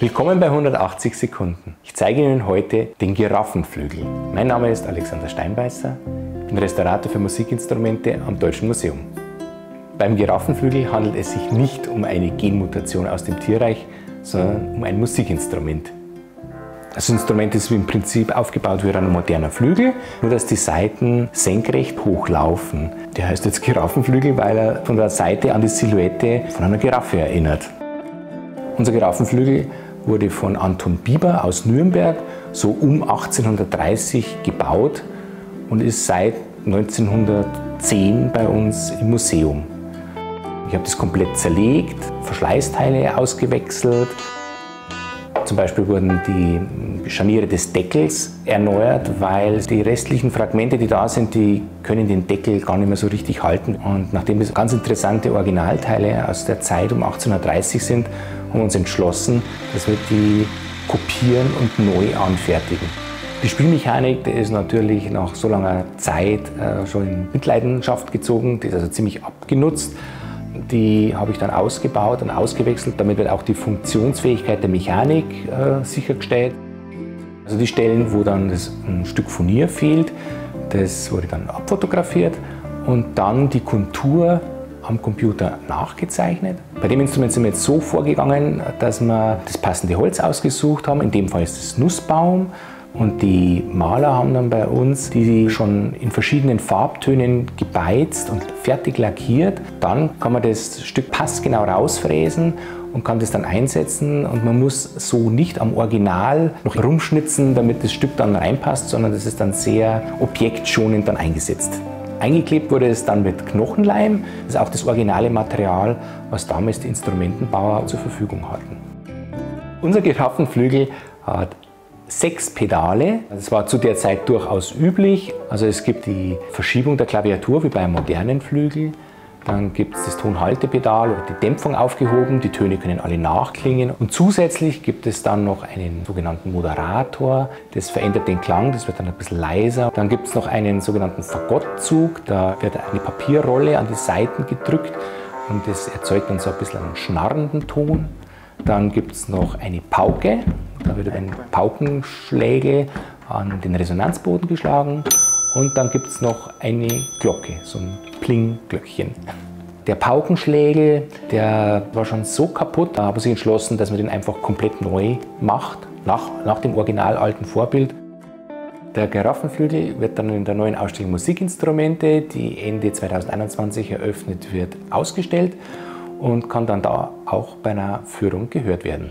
Willkommen bei 180 Sekunden. Ich zeige Ihnen heute den Giraffenflügel. Mein Name ist Alexander Steinbeißer, bin Restaurator für Musikinstrumente am Deutschen Museum. Beim Giraffenflügel handelt es sich nicht um eine Genmutation aus dem Tierreich, sondern um ein Musikinstrument. Das Instrument ist im Prinzip aufgebaut wie ein moderner Flügel, nur dass die Seiten senkrecht hochlaufen. Der heißt jetzt Giraffenflügel, weil er von der Seite an die Silhouette von einer Giraffe erinnert. Unser Giraffenflügel wurde von Anton Bieber aus Nürnberg so um 1830 gebaut und ist seit 1910 bei uns im Museum. Ich habe das komplett zerlegt, Verschleißteile ausgewechselt. Zum Beispiel wurden die Scharniere des Deckels erneuert, weil die restlichen Fragmente, die da sind, die können den Deckel gar nicht mehr so richtig halten. Und nachdem das ganz interessante Originalteile aus der Zeit um 1830 sind, haben uns entschlossen, dass wir die kopieren und neu anfertigen. Die Spielmechanik die ist natürlich nach so langer Zeit äh, schon in Mitleidenschaft gezogen, die ist also ziemlich abgenutzt. Die habe ich dann ausgebaut und ausgewechselt. Damit wird auch die Funktionsfähigkeit der Mechanik äh, sichergestellt. Also die Stellen, wo dann das, ein Stück Furnier fehlt, das wurde dann abfotografiert und dann die Kontur am Computer nachgezeichnet. Bei dem Instrument sind wir jetzt so vorgegangen, dass wir das passende Holz ausgesucht haben. In dem Fall ist es Nussbaum. Und die Maler haben dann bei uns die schon in verschiedenen Farbtönen gebeizt und fertig lackiert. Dann kann man das Stück passgenau rausfräsen und kann das dann einsetzen. Und man muss so nicht am Original noch rumschnitzen, damit das Stück dann reinpasst, sondern das ist dann sehr objektschonend dann eingesetzt. Eingeklebt wurde es dann mit Knochenleim. Das ist auch das originale Material, was damals die Instrumentenbauer zur Verfügung hatten. Unser Giraffenflügel hat sechs Pedale. Das war zu der Zeit durchaus üblich. Also es gibt die Verschiebung der Klaviatur wie beim modernen Flügel. Dann gibt es das Tonhaltepedal oder die Dämpfung aufgehoben. Die Töne können alle nachklingen. Und zusätzlich gibt es dann noch einen sogenannten Moderator. Das verändert den Klang, das wird dann ein bisschen leiser. Dann gibt es noch einen sogenannten Fagottzug. Da wird eine Papierrolle an die Seiten gedrückt und das erzeugt dann so ein bisschen einen schnarrenden Ton. Dann gibt es noch eine Pauke. Da wird ein Paukenschläge an den Resonanzboden geschlagen. Und dann gibt es noch eine Glocke, so ein Pling-Glöckchen. Der Paukenschlägel, der war schon so kaputt, da haben sie entschlossen, dass man den einfach komplett neu macht, nach, nach dem original alten Vorbild. Der Giraffenflügel wird dann in der neuen Ausstellung Musikinstrumente, die Ende 2021 eröffnet wird, ausgestellt und kann dann da auch bei einer Führung gehört werden.